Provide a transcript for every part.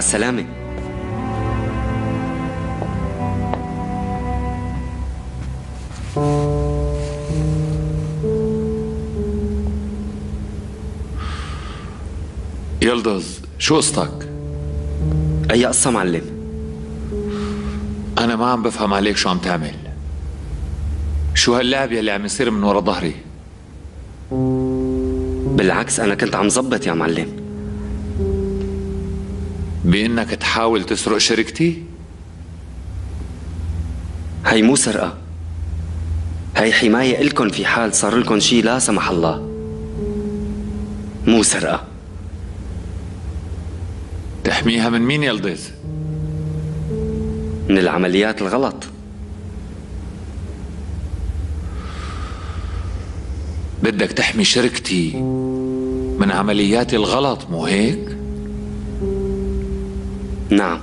السلامة يلدز شو قصتك؟ أي قصة معلم؟ أنا ما عم بفهم عليك شو عم تعمل شو هاللعب يلي عم يصير من ورا ظهري بالعكس أنا كنت عم زبط يا معلم بإنك تحاول تسرق شركتي؟ هي مو سرقة هي حماية إلكن في حال صار لكم شي لا سمح الله مو سرقة تحميها من مين يلدز؟ من العمليات الغلط بدك تحمي شركتي من عملياتي الغلط مو هيك؟ نعم.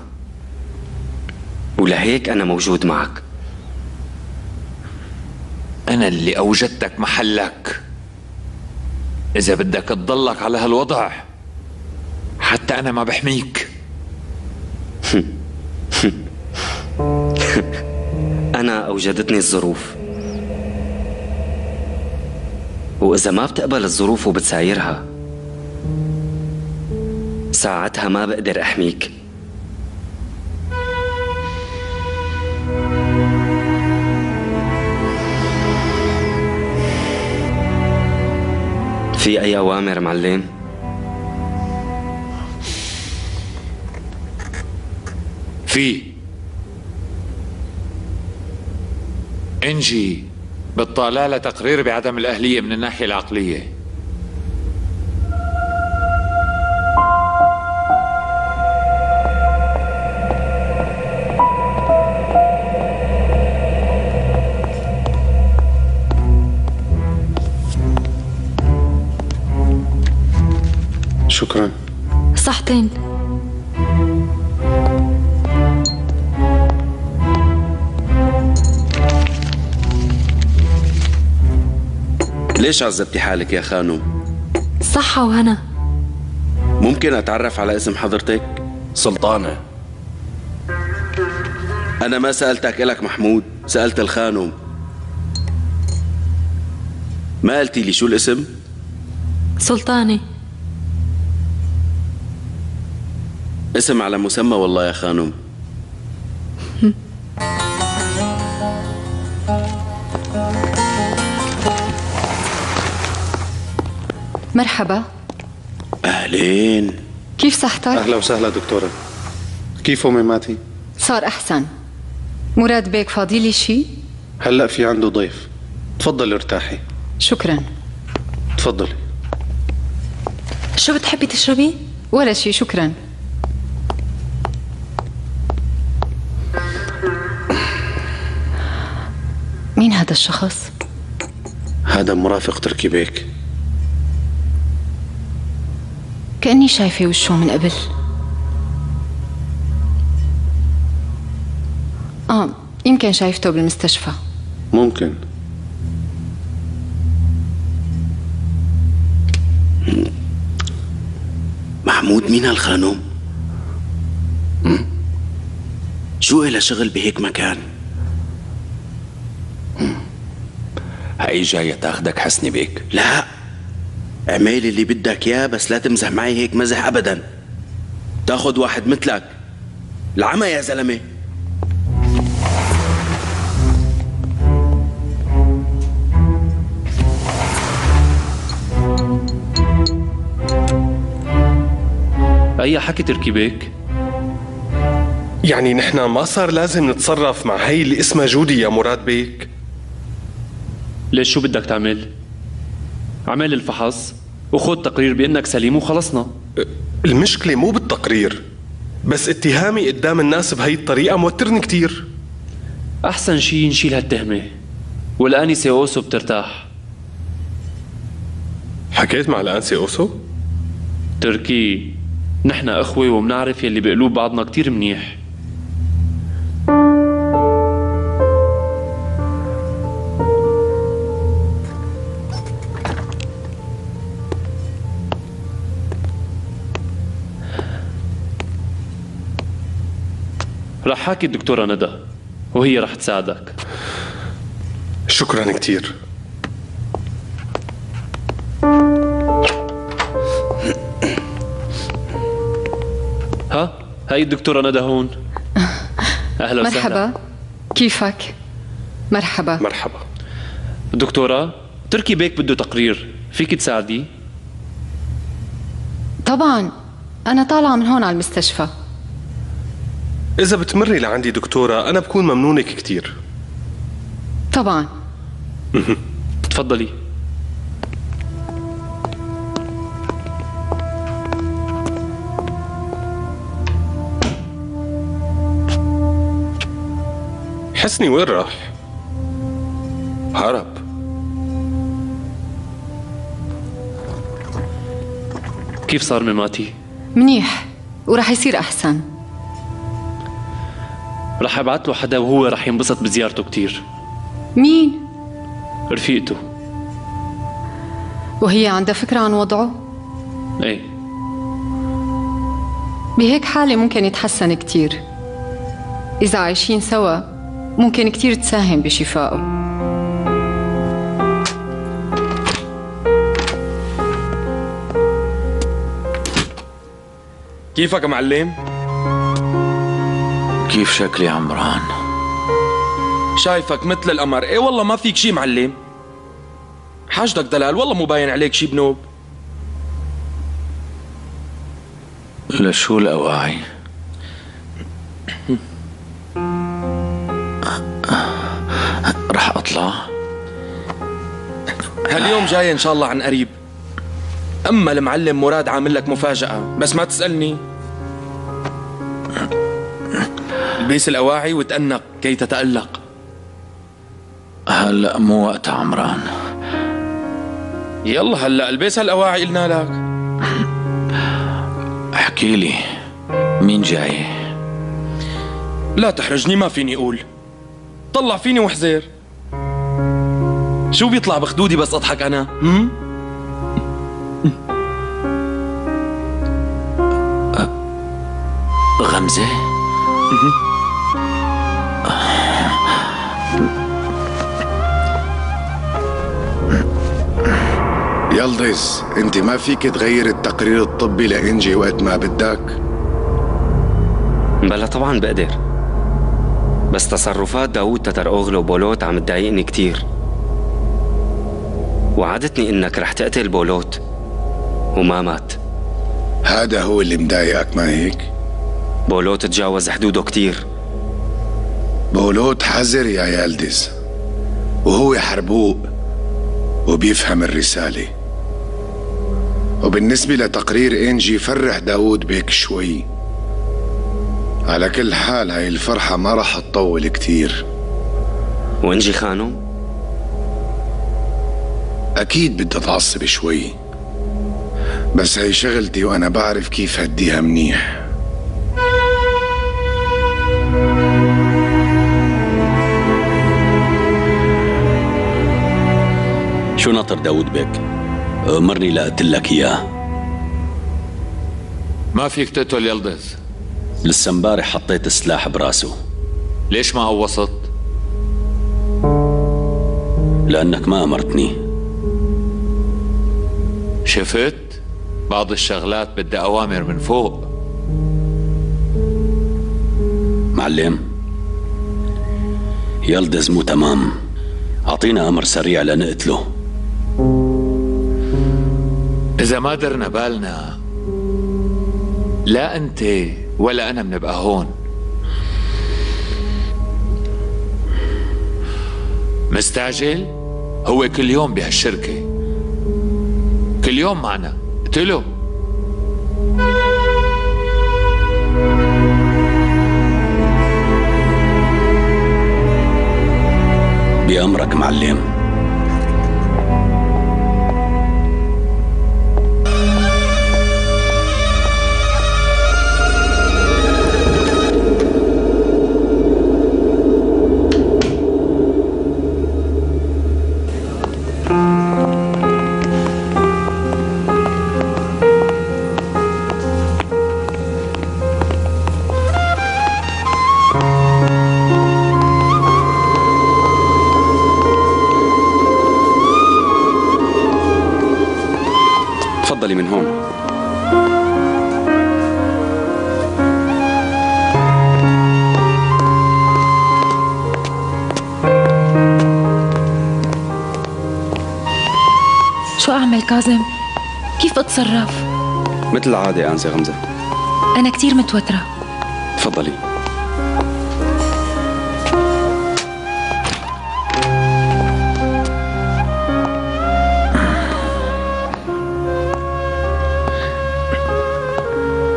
ولهيك أنا موجود معك. أنا اللي أوجدتك محلك. إذا بدك تضلك على هالوضع حتى أنا ما بحميك. أنا أوجدتني الظروف. وإذا ما بتقبل الظروف وبتسايرها ساعتها ما بقدر أحميك. في أي أوامر معلم؟ في إنجي بتطالع لتقرير بعدم الأهلية من الناحية العقلية صحتين ليش عذبتي حالك يا خانم؟ صحة وهنا ممكن أتعرف على اسم حضرتك؟ سلطانة أنا ما سألتك إلك محمود سألت الخانم ما قلتي لي شو الاسم؟ سلطانة اسم على مسمى والله يا خانم. مرحبا. أهلين. كيف صحتك؟ أهلا وسهلا دكتورة. كيف أمي ماتي؟ صار أحسن. مراد بيك فاضي لي شي؟ هلأ في عنده ضيف. تفضلي ارتاحي. شكرا. تفضلي. شو بتحبي تشربي؟ ولا شي شكرا. هذا الشخص؟ هذا مرافق تركي بيك كأني شايفة وشه من قبل آه يمكن شايفته بالمستشفى ممكن محمود مين هالخانم؟ شو إلها شغل بهيك مكان؟ هاي جاية تاخدك حسني بيك؟ لا. اعمل اللي بدك إياه بس لا تمزح معي هيك مزح ابدا. تاخذ واحد مثلك. العمى يا زلمة. أي حكي تركي بيك؟ يعني نحن ما صار لازم نتصرف مع هي اللي اسمها جودي يا مراد بيك. ليش شو بدك تعمل؟ عمل الفحص وخذ تقرير بأنك سليم وخلصنا المشكلة مو بالتقرير بس اتهامي قدام الناس بهي الطريقة موترني كتير أحسن شي نشيل هالتهمة والآنسة أوسو بترتاح حكيت مع الأنسة أوسو؟ تركي نحن أخوة ومنعرف يلي بقلوب بعضنا كتير منيح حاكي الدكتورة ندى وهي رح تساعدك. شكرا كتير. ها؟ هاي الدكتورة ندى هون. أهلا وسهلا. مرحبا. كيفك؟ مرحبا. مرحبا. دكتورة تركي بيك بده تقرير. فيك تساعدي؟ طبعا. أنا طالعة من هون على المستشفى. إذا بتمري لعندي دكتورة أنا بكون ممنونك كتير. طبعا. تفضلي. حسني وين راح؟ هرب. كيف صار مماتي؟ منيح ورح يصير أحسن. رح ابعت له حدا وهو رح ينبسط بزيارته كتير مين؟ رفيقته وهي عندها فكرة عن وضعه؟ إيه بهيك حالة ممكن يتحسن كتير إذا عايشين سوا ممكن كتير تساهم بشفائه كيفك يا معلم؟ كيف شكلي عمران؟ شايفك مثل القمر. إيه والله ما فيك شي معلم. حاجتك دلال والله مو باين عليك شي بنوب. لشو الأواعي؟ رح أطلع؟ هاليوم جاي إن شاء الله عن قريب. أما المعلم مراد عامل لك مفاجأة بس ما تسألني. البس الأواعي وتأنق كي تتألق. هلأ مو وقت عمران. يلا هلا البس هالأواعي قلنا لك. احكي لي مين جاي؟ لا تحرجني ما فيني أقول. طلع فيني وحزير شو بيطلع بخدودي بس أضحك أنا؟ هم؟ غمزة؟ يلدز انت ما فيك تغير التقرير الطبي لانجي وقت ما بدك. بلا طبعا بقدر. بس تصرفات داوود تتر اوغلو بولوت عم تضايقني كتير. وعدتني إنك رح تقتل بولوت. وما مات. هذا هو اللي مضايقك ما هيك؟ بولوت تجاوز حدوده كتير. بولوت حذر يا يلدز وهو حربوق. وبيفهم الرسالة. وبالنسبة لتقرير إنجي فرح داود بيك شوي. على كل حال هاي الفرحة ما رح تطول كتير. وإنجي خانو؟ أكيد بدها تعصب شوي. بس هي شغلتي وأنا بعرف كيف هديها منيح. شو ناطر داود بك مرني لقتلك إياه. ما فيك تقتل يلدز لسه امبارح حطيت السلاح براسه. ليش ما قوصت لأنك ما أمرتني. شفت؟ بعض الشغلات بدها أوامر من فوق. معلم يلدز مو تمام. أعطينا أمر سريع لنقتله. إذا ما درنا بالنا لا أنت ولا أنا بنبقى هون. مستعجل؟ هو كل يوم بهالشركة. كل يوم معنا. قتله بأمرك معلم. كاظم؟ كيف أتصرف؟ مثل العادة أنسة غمزة أنا كتير متوترة تفضلي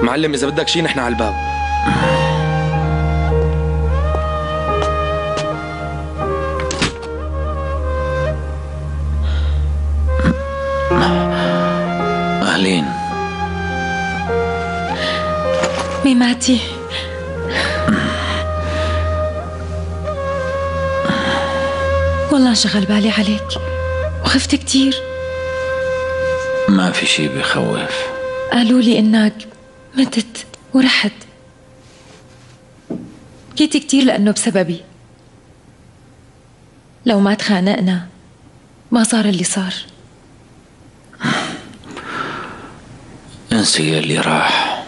معلم إذا بدك شي نحن على الباب ميماتي والله انشغل بالي عليك. وخفت كتير. ما في شي بخوف. قالوا لي إنك متت ورحت. بكيت كتير لأنه بسببي. لو ما تخانقنا ما صار اللي صار. انسي اللي راح.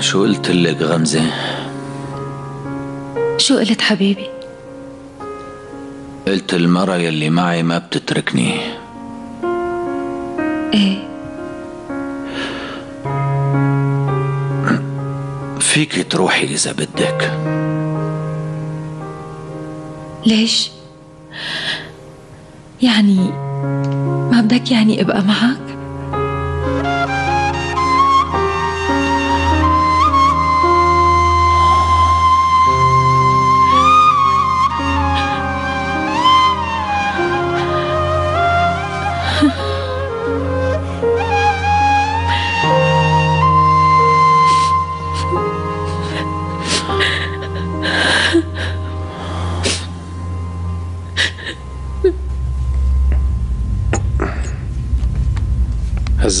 شو قلت لك غمزة؟ شو قلت حبيبي؟ قلت المرة يلي معي ما بتتركني إيه فيك تروحي إذا بدك ليش؟ يعني ما بدك يعني أبقى معك؟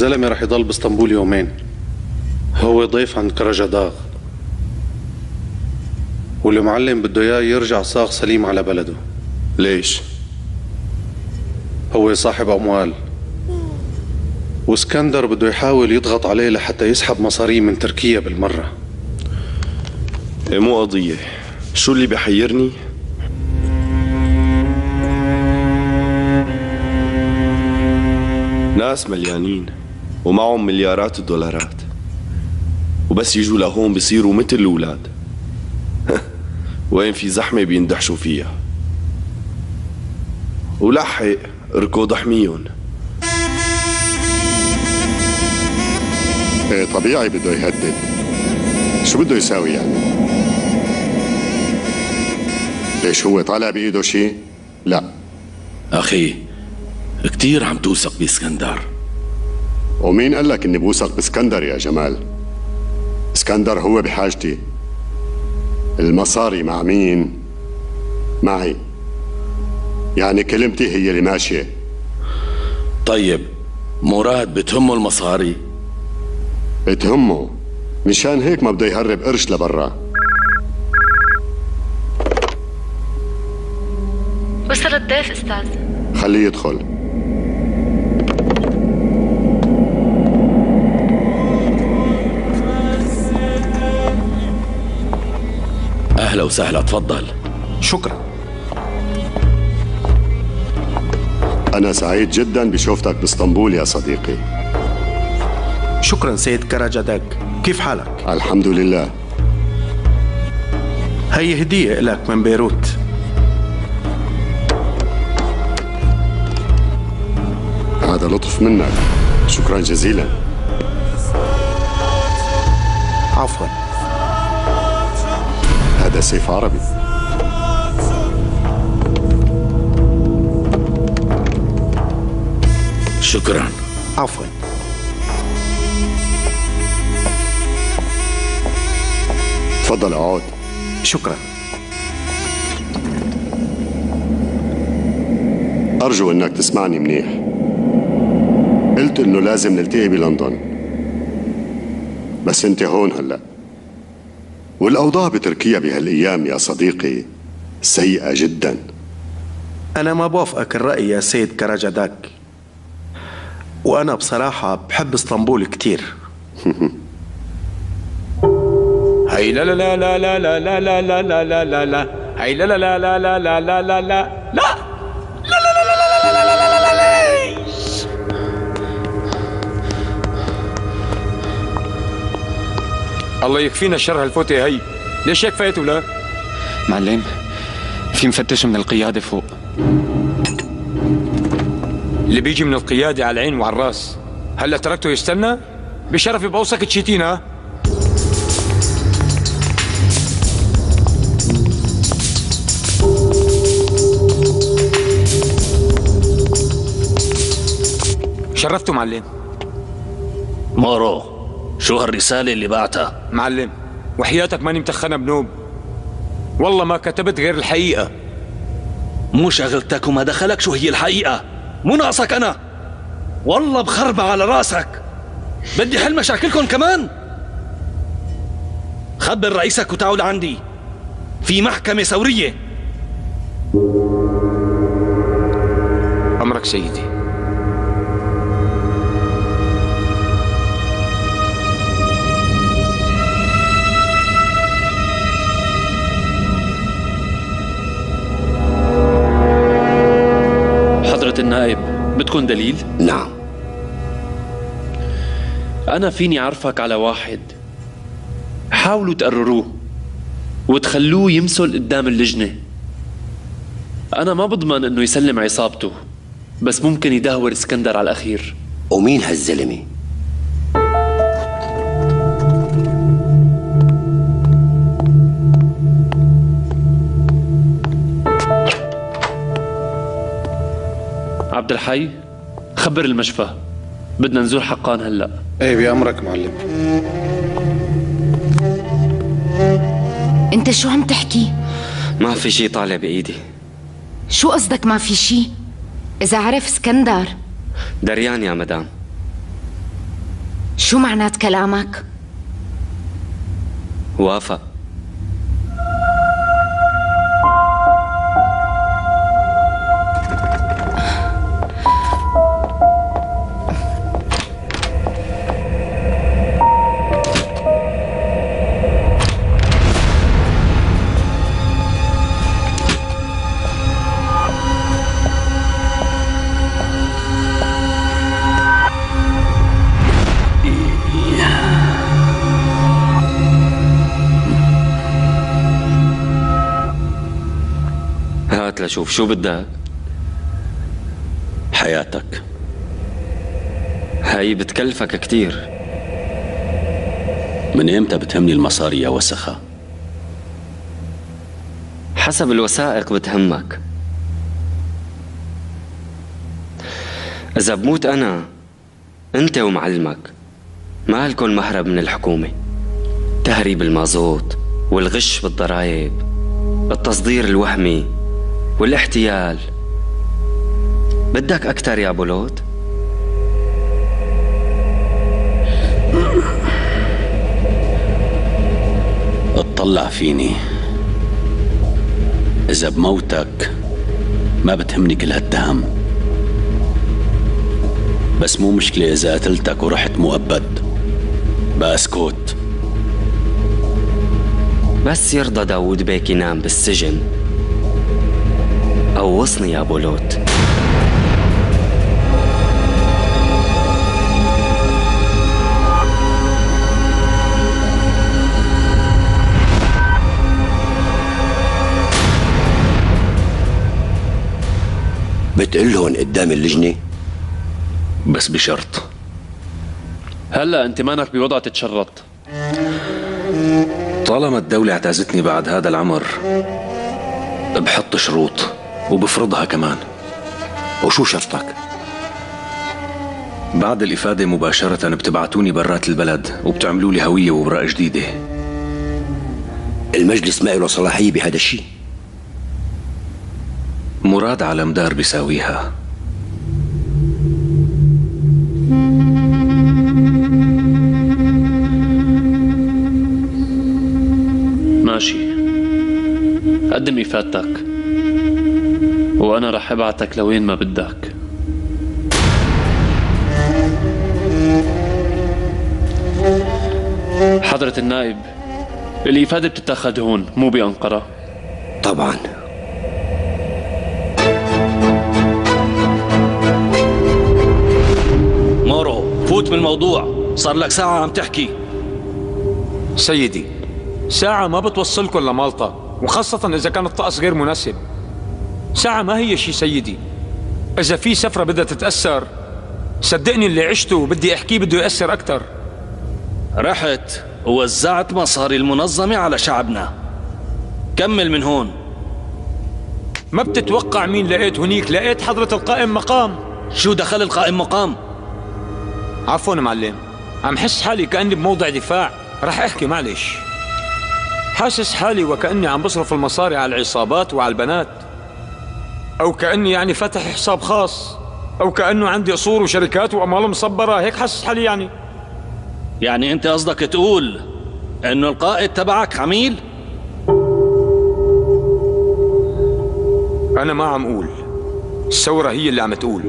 هالزلمة رح يضل باسطنبول يومين. هو ضيف عند كرجداغ والمعلم بده إياه يرجع صاغ سليم على بلده. ليش؟ هو صاحب أموال. وإسكندر بده يحاول يضغط عليه لحتى يسحب مصاريه من تركيا بالمرة. إيه مو قضية. شو اللي بحيرني؟ ناس مليانين. ومعهم مليارات الدولارات. وبس يجوا لهون بصيروا مثل الأولاد. وين في زحمة بيندحشوا فيها. ولحق ركض احميهم إيه طبيعي بده يهدد. شو بده يساوي يعني؟ ليش هو طالع بإيده شيء لا. أخي كتير عم توثق بإسكندر. ومين قال لك إني بوثق بإسكندر يا جمال؟ إسكندر هو بحاجتي. المصاري مع مين؟ معي. يعني كلمتي هي اللي ماشية. طيب مراد بتهمه المصاري؟ بتهمه؟ مشان هيك ما بده يهرب قرش لبرا. وصل الضيف أستاذ. خليه يدخل. أهلا وسهلا تفضل شكرا. أنا سعيد جدا بشوفتك بإسطنبول يا صديقي. شكرا سيد كراجداك كيف حالك؟ الحمد لله. هي هدية لك من بيروت. هذا لطف منك. شكرا جزيلا. عفوا. هذا سيف عربي. شكرا. عفوا. تفضل اقعد شكرا. أرجو أنك تسمعني منيح. قلت أنه لازم نلتقي بلندن. بس أنت هون هلأ. والأوضاع بتركيا بهالأيام يا صديقي سيئة جدا أنا ما بوافقك الرأي يا سيد كراجداك وأنا بصراحة بحب اسطنبول كتير هي لا لا لا لا لا لا لا لا لا لا لا لا هي لا لا لا لا لا لا لا لا لا لا الله يكفينا شر هالفوتة هي ليش هيك فايت ولا؟ معلم في مفتش من القيادة فوق اللي بيجي من القيادة على العين وعلى الراس هلا تركته يستنى؟ بشرفي بوصك تشيتين ها؟ شرفته معلم مورو شو هالرسالة اللي بعتها؟ معلم وحياتك ماني متخنة بنوب والله ما كتبت غير الحقيقة. مو شغلتك وما دخلك شو هي الحقيقة؟ مو ناقصك أنا. والله بخربة على راسك. بدي حل مشاكلكم كمان. خبر رئيسك وتعوا لعندي في محكمة ثورية. أمرك سيدي. حضرة النائب. بدكم دليل؟ نعم. أنا فيني أعرفك على واحد. حاولوا تقرروه وتخلوه يمثل قدام اللجنة. أنا ما بضمن إنه يسلم عصابته بس ممكن يدهور إسكندر على الأخير. ومين هالزلمة؟ عبد الحي خبر المشفى. بدنا نزور حقان هلا. إيه بأمرك معلم. أنت شو عم تحكي؟ ما في شي طالع بإيدي. شو قصدك ما في شي؟ إذا عرف اسكندر. دريان يا مدام. شو معنات كلامك؟ وافق. لشوف شو بدك حياتك. هاي بتكلفك كتير. من إمتى بتهمني المصاري يا وسخة؟ حسب الوثائق بتهمك. إذا بموت أنا أنت ومعلمك ما لكم مهرب من الحكومة. تهريب المازوت والغش بالضرائب التصدير الوهمي. والاحتيال. بدك أكتر يا أبو لوط؟ اطلع فيني. إذا بموتك ما بتهمني كل هالتهم بس مو مشكلة إذا قتلتك ورحت مؤبد. بأسكت بس يرضى داوود بيك ينام بالسجن. قوصني يا أبو لوط. بتقلهم قدام اللجنة؟ بس بشرط. هلا أنت مانك بوضع تتشرط. طالما الدولة اعتازتني بعد هذا العمر بحط شروط. وبفرضها كمان. وشو شرطك؟ بعد الإفادة مباشرة بتبعتوني برات البلد وبتعملوا لي هوية وبراء جديدة. المجلس ما له صلاحية بهذا الشيء. مراد علمدار بيساويها تقدم إفادتك. وأنا رح أبعتك لوين ما بدك. حضرة النائب الإفادة بتتأخد هون مو بأنقرة. طبعا. مورو فوت من الموضوع. صار لك ساعة عم تحكي. سيدي. ساعة ما بتوصلكم لمالطا وخاصة إذا كان الطقس غير مناسب. ساعة ما هي شي سيدي. إذا في سفرة بدها تتأثر صدقني اللي عشته وبدي أحكيه بده يأثر أكثر رحت ووزعت مصاري المنظمة على شعبنا. كمل من هون. ما بتتوقع مين لقيت هنيك؟ لقيت حضرة القائم مقام. شو دخل القائم مقام؟ عفوا معلم. عم حس حالي كأني بموضع دفاع. رح أحكي معلش. حاسس حالي وكأني عم بصرف المصاري على العصابات وعلى البنات. أو كأني يعني فتح حساب خاص أو كأنه عندي أصول وشركات وأموال مصبرة هيك حاسس حالي يعني. يعني أنت قصدك تقول إنه القائد تبعك عميل؟ أنا ما عم أقول الثورة هي اللي عم تقول.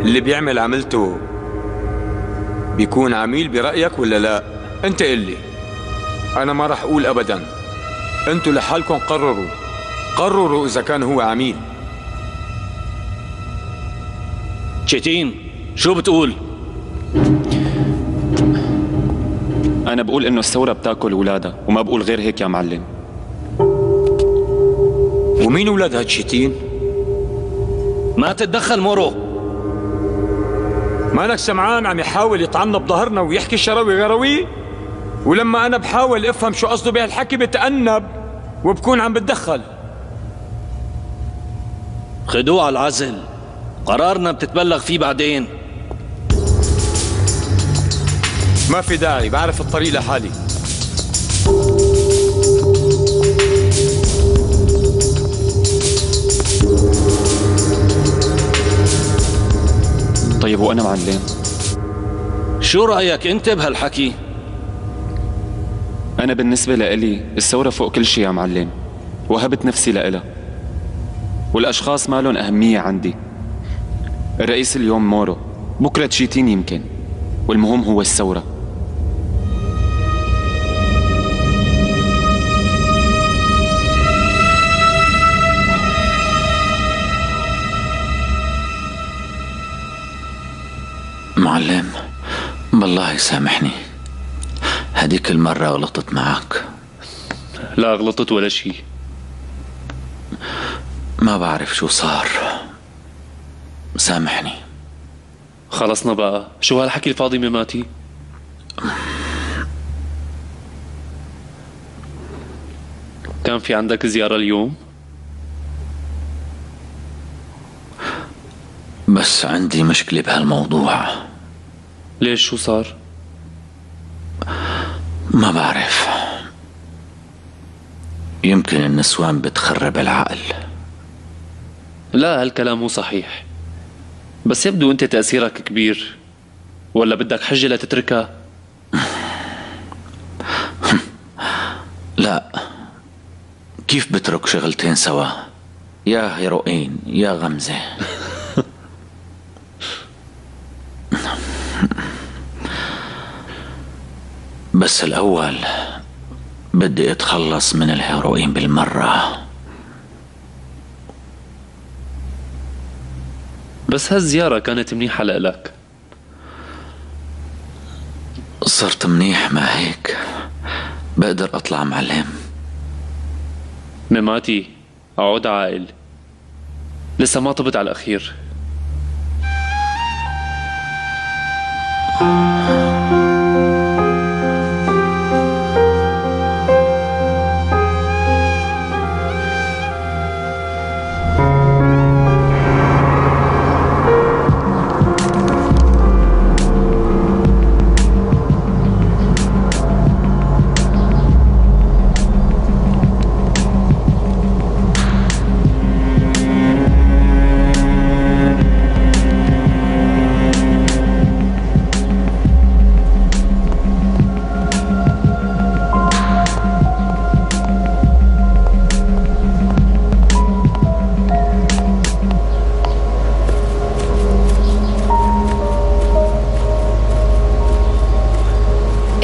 اللي بيعمل عملته بيكون عميل برأيك ولا لا؟ أنت قل لي. أنا ما رح أقول أبدا. أنتوا لحالكم قرروا. قرروا إذا كان هو عميل تشيتين شو بتقول؟ أنا بقول إنه الثورة بتاكل أولادها وما بقول غير هيك يا معلم. ومين أولاد هالشتين؟ ما تتدخل مورو. مالك سمعان عم يحاول يطعنا بظهرنا ويحكي شراوي غروي؟ ولما أنا بحاول أفهم شو قصده بهالحكي بتأنب وبكون عم بتدخل. خدوه على العزل. قرارنا بتتبلغ فيه بعدين. ما في داعي بعرف الطريق لحالي. طيب وأنا معلم شو رأيك أنت بهالحكي؟ أنا بالنسبة لإلي الثورة فوق كل شيء يا معلم وهبت نفسي لإلها. والأشخاص ما لهم أهمية عندي. الرئيس اليوم مورو بكرة تشيتين يمكن والمهم هو الثورة. معلم بالله يسامحني هديك المرة غلطت معك. لا غلطت ولا شيء. ما بعرف شو صار. سامحني. خلصنا بقى. شو هالحكي الفاضي مماتي كان في عندك زيارة اليوم؟ بس عندي مشكلة بهالموضوع. ليش شو صار؟ ما بعرف. يمكن النسوان بتخرب العقل. لا هالكلام مو صحيح. بس يبدو أنت تأثيرك كبير. ولا بدك حجة لتتركها؟ لا. كيف بترك شغلتين سوا؟ يا هيروين يا غمزة. بس الأول بدي أتخلص من الهيروين بالمرة. بس هالزيارة كانت منيحة لإلك. صرت منيح ما هيك. بقدر أطلع معلم. مماتي اقعد عاقل لسه ما طبت على الأخير.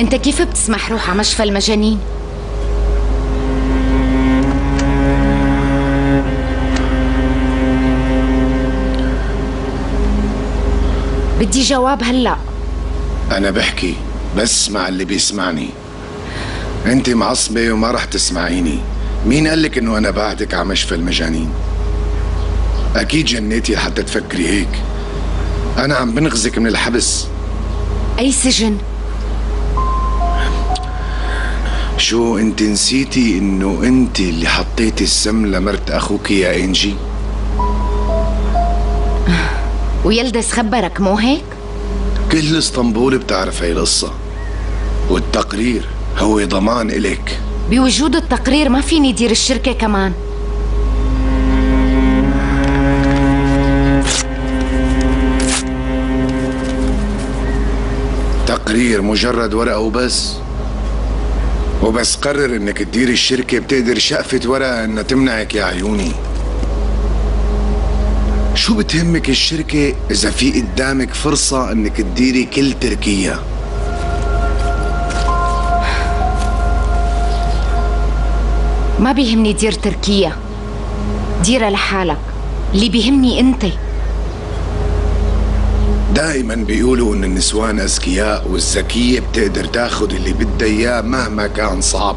أنت كيف بتسمح روح على مشفى المجانين؟ بدي جواب هلأ. أنا بحكي بس مع اللي بيسمعني. أنت معصبة وما رح تسمعيني. مين قال لك إنه أنا بعتك على مشفى المجانين؟ أكيد جنيتي حتى تفكري هيك. أنا عم بنغزك من الحبس. أي سجن؟ شو أنت نسيتي إنه أنت اللي حطيتي السم لمرت أخوك يا إنجي؟ ويلدس خبرك مو هيك؟ كل اسطنبول بتعرف هاي القصة والتقرير هو ضمان إلك بوجود التقرير ما فيني دير الشركة كمان تقرير مجرد ورقة وبس وبس قرر إنك تدير الشركة بتقدر شقفة ورقة إنها تمنعك يا عيوني. شو بتهمك الشركة إذا في قدامك فرصة إنك تديري كل تركيا؟ ما بيهمني دير تركيا. ديرها لحالك. اللي بيهمني أنت. دائما بيقولوا إن النسوان أذكياء والذكية بتقدر تاخد اللي بدها إياه مهما كان صعب.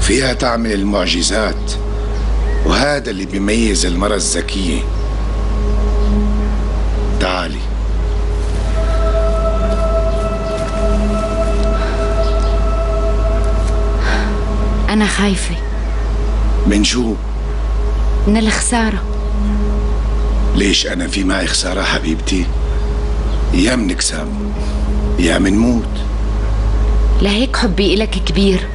فيها تعمل المعجزات وهذا اللي بيميز المرأة الذكية. تعالي. أنا خايفة. من شو؟ من الخسارة. ليش أنا في معي خسارة حبيبتي؟ يا منكسب يا منموت لهيك حبي إلك كبير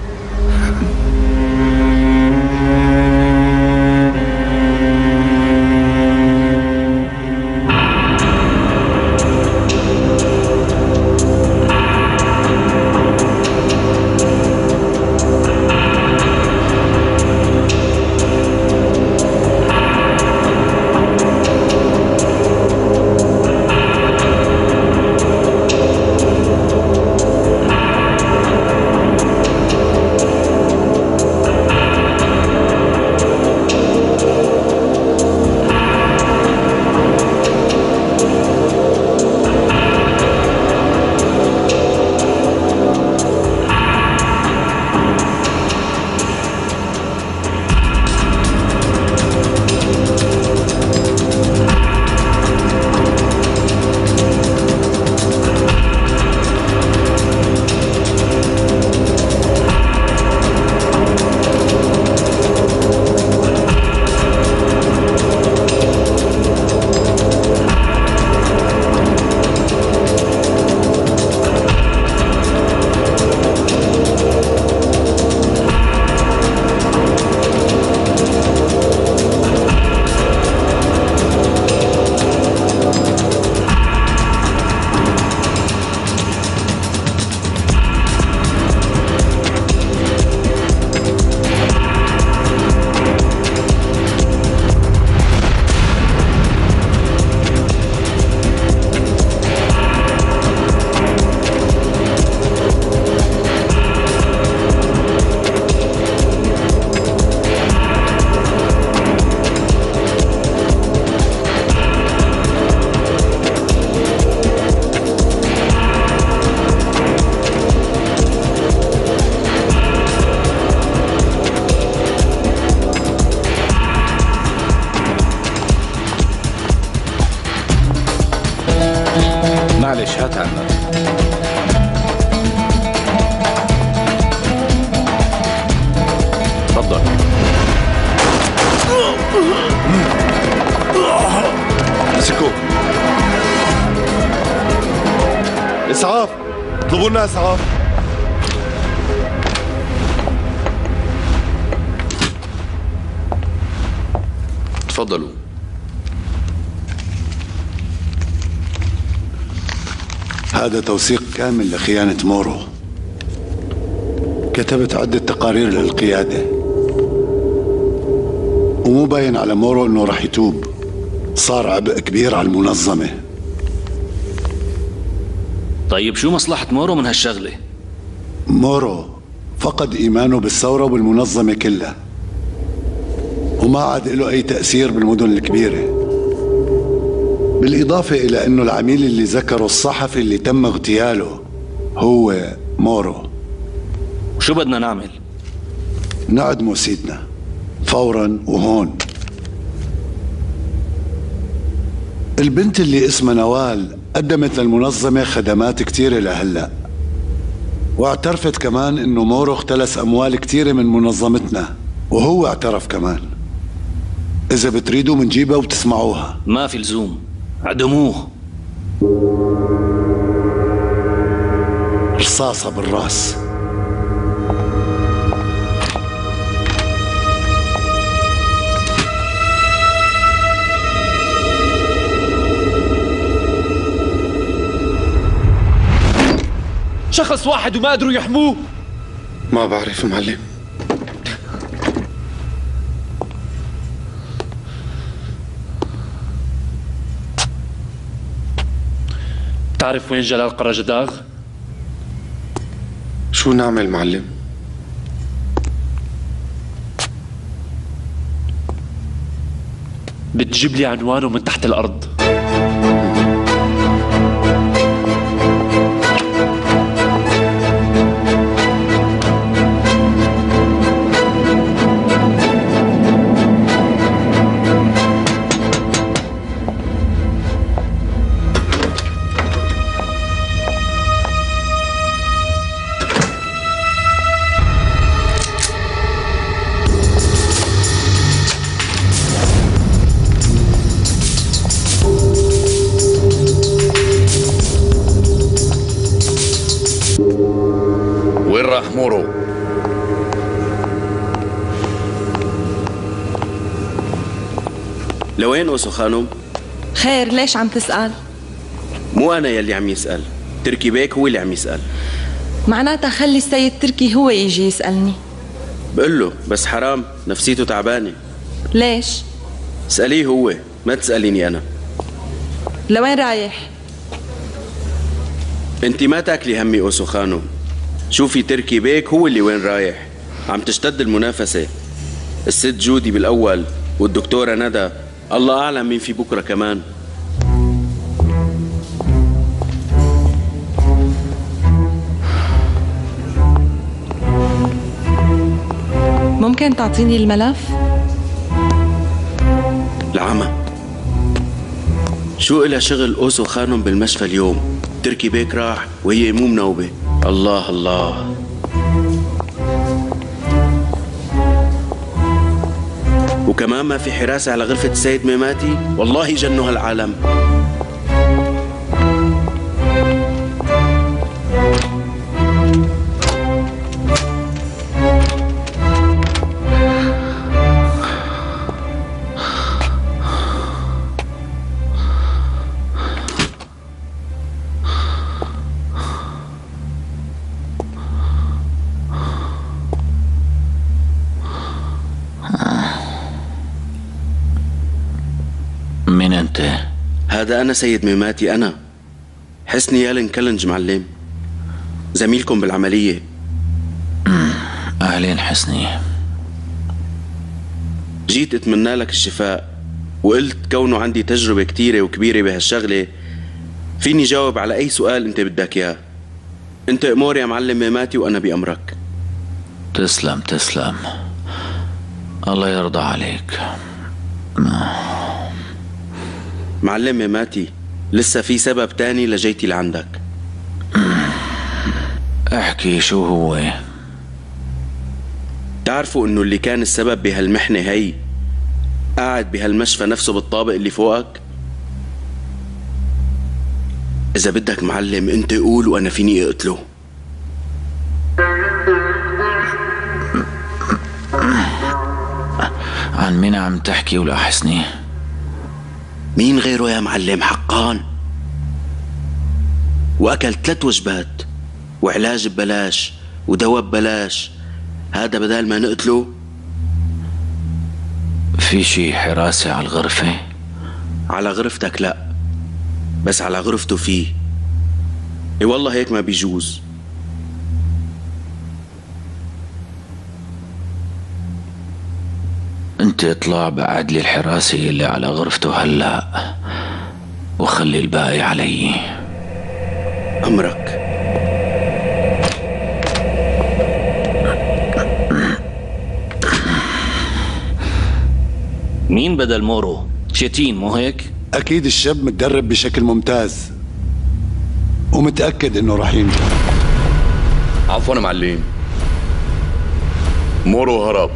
اطلبوا لنا اسعاف تفضلوا. هذا توثيق كامل لخيانة مورو. كتبت عدة تقارير للقيادة. ومو باين على مورو إنه رح يتوب. صار عبء كبير على المنظمة. طيب شو مصلحة مورو من هالشغلة؟ مورو فقد إيمانه بالثورة وبالمنظمة كلها وما عاد له أي تأثير بالمدن الكبيرة بالإضافة إلى أنه العميل اللي ذكره الصحفي اللي تم اغتياله هو مورو شو بدنا نعمل؟ نعدمه سيدنا فورا وهون البنت اللي اسمها نوال قدمت للمنظمة خدمات كتيرة لهلأ. واعترفت كمان إنه مورو اختلس أموال كتيرة من منظمتنا وهو اعترف كمان. إذا بتريدوا منجيبها وتسمعوها ما في لزوم. عدموه رصاصة بالرأس. شخص واحد وما قدروا يحموه ما بعرف معلم بتعرف وين جلال قرجداغ؟ شو نعمل معلم؟ بتجيب لي عنوانه من تحت الأرض اوسو خانم؟ خير ليش عم تسأل؟ مو أنا يلي عم يسأل تركي بيك هو اللي عم يسأل معناتها خلي السيد تركي هو يجي يسألني بقول له بس حرام نفسيته تعبانة ليش؟ اسأليه هو ما تسأليني أنا لوين رايح؟ أنت ما تاكلي همي اوسو خانم شوفي تركي بيك هو اللي وين رايح عم تشتد المنافسة الست جودي بالأول والدكتورة ندى الله أعلم مين في بكرة كمان. ممكن تعطيني الملف؟ العمى. شو إلها شغل أوسو خانم بالمشفى اليوم؟ تركي بيك راح وهي مو منوبة. الله الله. وكمان ما في حراسة على غرفة السيد ميماتي والله جنوا هالعالم أنا سيد ميماتي أنا حسني يالن كلنج معلم. زميلكم بالعملية. أهلين حسني. جيت أتمنى لك الشفاء وقلت كونه عندي تجربة كتيرة وكبيرة بهالشغلة. فيني جاوب على أي سؤال أنت بدك إياه. أنت أمور يا معلم ميماتي وأنا بأمرك. تسلم تسلم. الله يرضى عليك. معلم ميماتي لسه في سبب تاني لجيتي لعندك. احكي شو هو؟ تعرفوا إنه اللي كان السبب بهالمحنة هي قاعد بهالمشفى نفسه بالطابق اللي فوقك؟ إذا بدك معلم أنت قول وأنا فيني أقتله. عن مين عم تحكي ولا حسني مين غيره يا معلم؟ حقان. وأكل ثلاث وجبات وعلاج ببلاش ودواء ببلاش. هذا بدال ما نقتله. في شي حراسة على الغرفة؟ على غرفتك لا بس على غرفته فيه. إي والله هيك ما بيجوز. انت اطلع بعد لي الحراسة اللي على غرفته هلا. وخلي الباقي علي. أمرك. مين بدل مورو؟ تشيتين مو هيك؟ أكيد الشاب متدرب بشكل ممتاز. ومتأكد إنه رح ينجح. عفوا معلم. مورو هرب.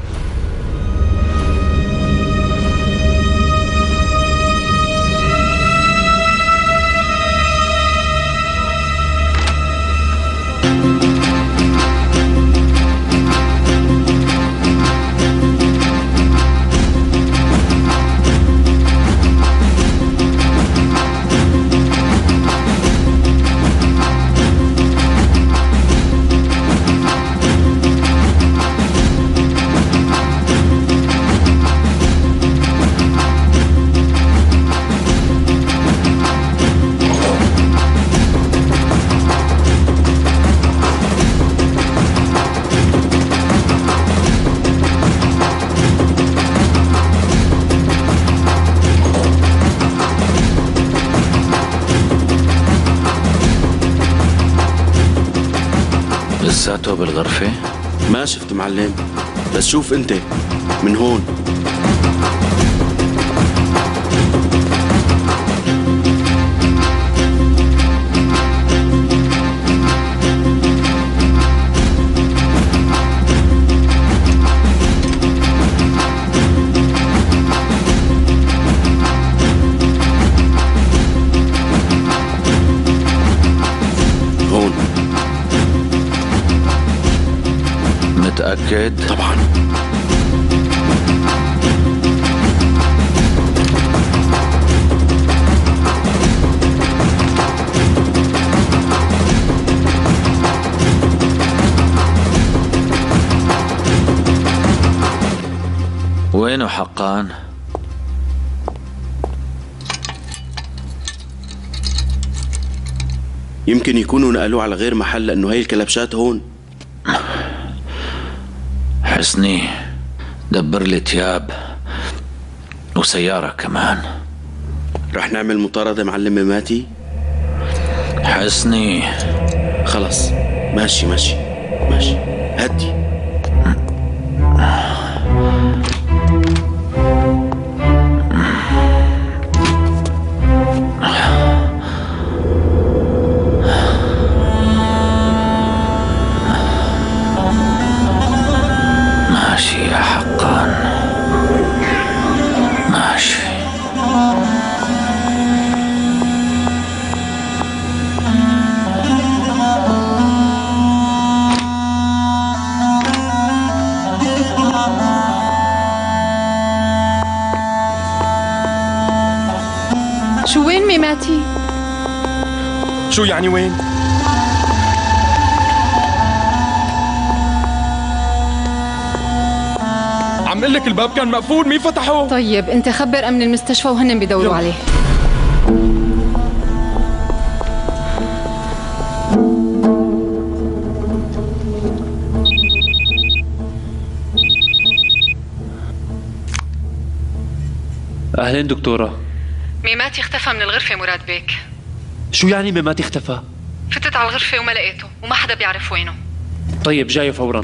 لساته بالغرفة؟ ما شفت معلم بس شوف انت من هون متأكد؟ طبعا وينه حقان؟ يمكن يكونوا نقلوه على غير محل لأنه هي الكلبشات هون حسني. دبر لي تياب وسيارة كمان. رح نعمل مطاردة معلم ماتي؟ حسني. خلص. ماشي ماشي. شو يعني وين؟ عم قل لك الباب كان مقفول مين فتحه؟ طيب انت خبر أمن المستشفى وهن بيدوروا عليه أهلين دكتورة ميماتي اختفى من الغرفة مراد بيك شو يعني مماتي اختفى؟ فتت على الغرفة وما لقيته وما حدا بيعرف وينه. طيب جاي فورا.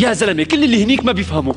يا زلمة كل اللي هنيك ما بيفهموا.